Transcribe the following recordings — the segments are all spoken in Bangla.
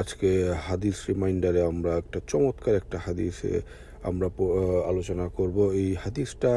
আজকে হাদিস রিমাইন্ডারে আমরা একটা চমৎকার একটা হাদিসে আমরা আলোচনা করব। এই হাদিসটা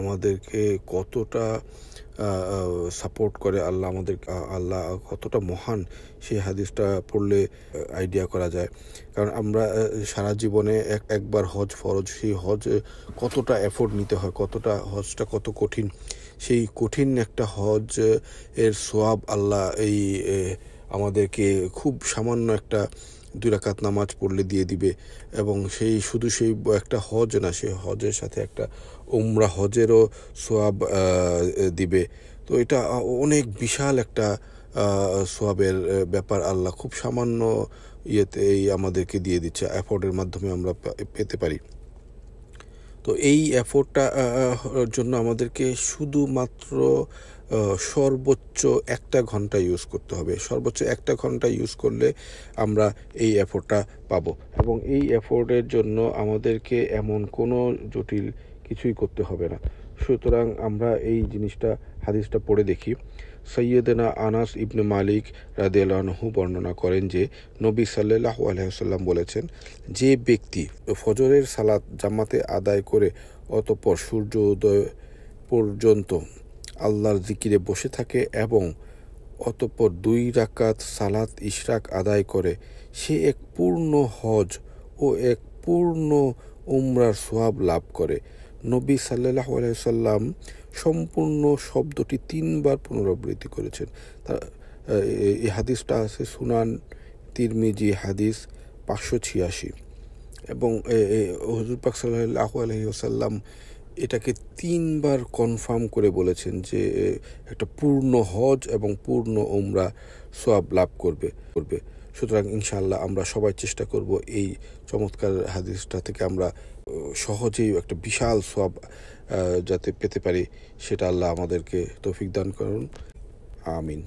আমাদেরকে কতটা সাপোর্ট করে, আল্লাহ আমাদের আল্লাহ কতটা মহান সেই হাদিসটা পড়লে আইডিয়া করা যায়। কারণ আমরা সারা জীবনে এক একবার হজ ফরজ, সেই হজ কতটা এফোর্ট নিতে হয়, কতটা হজটা কত কঠিন, সেই কঠিন একটা হজ এর সোয়াব আল্লাহ এই আমাদেরকে খুব সামান্য একটা দুই রাকাত নামাজ পড়লে দিয়ে দিবে। এবং সেই, শুধু সেই একটা হজ না, সেই হজের সাথে একটা উমরা হজেরও সোয়াব দিবে। তো এটা অনেক বিশাল একটা সোয়াবের ব্যাপার আল্লাহ খুব সামান্য ইয়েতেই আমাদেরকে দিয়ে দিচ্ছে অ্যাফোর্ডের মাধ্যমে আমরা পেতে পারি। তো এই এফোর্টটা জন্য আমাদেরকে শুধুমাত্র সর্বোচ্চ একটা ঘণ্টা ইউজ করতে হবে। সর্বোচ্চ একটা ঘণ্টা ইউজ করলে আমরা এই এফোর্টটা পাবো। এবং এই এফোর্টের জন্য আমাদেরকে এমন কোনো জটিল কিছুই করতে হবে না। সুতরাং আমরা এই জিনিসটা, হাদিসটা পড়ে দেখি। সৈয়দনা আনাস ইবনে মালিক রাদিয়াল্লাহু বর্ণনা করেন যে, নবী সাল্লাহ আলহাম বলেছেন, যে ব্যক্তি ফজরের সালাত জামাতে আদায় করে অতপর সূর্য উদয় পর্যন্ত আল্লাহর জিকিরে বসে থাকে এবং অতপর দুই রাকাত সালাত ইশরাক আদায় করে, সে এক পূর্ণ হজ ও এক পূর্ণ উমরার সোয়াব লাভ করে। নবী সাল্লাহ সাল্লাম সম্পূর্ণ শব্দটি তিনবার পুনরাবৃত্তি করেছেন। তা এই হাদিসটা আছে সুনান, তিরমিজি হাদিস পাঁচশো ছিয়াশি। এবং হজুর পাক সাল্লাহ আলহিহাসাল্লাম এটাকে তিনবার কনফার্ম করে বলেছেন যে একটা পূর্ণ হজ এবং পূর্ণ ওমরা সোয়াব লাভ করবে করবে। সুতরাং ইনশাআল্লাহ আমরা সবাই চেষ্টা করব এই চমৎকার হাদিসটা থেকে আমরা সহজেই একটা বিশাল সব যাতে পেতে পারি, সেটা আল্লাহ আমাদেরকে তৌফিক দান করুন। আমিন।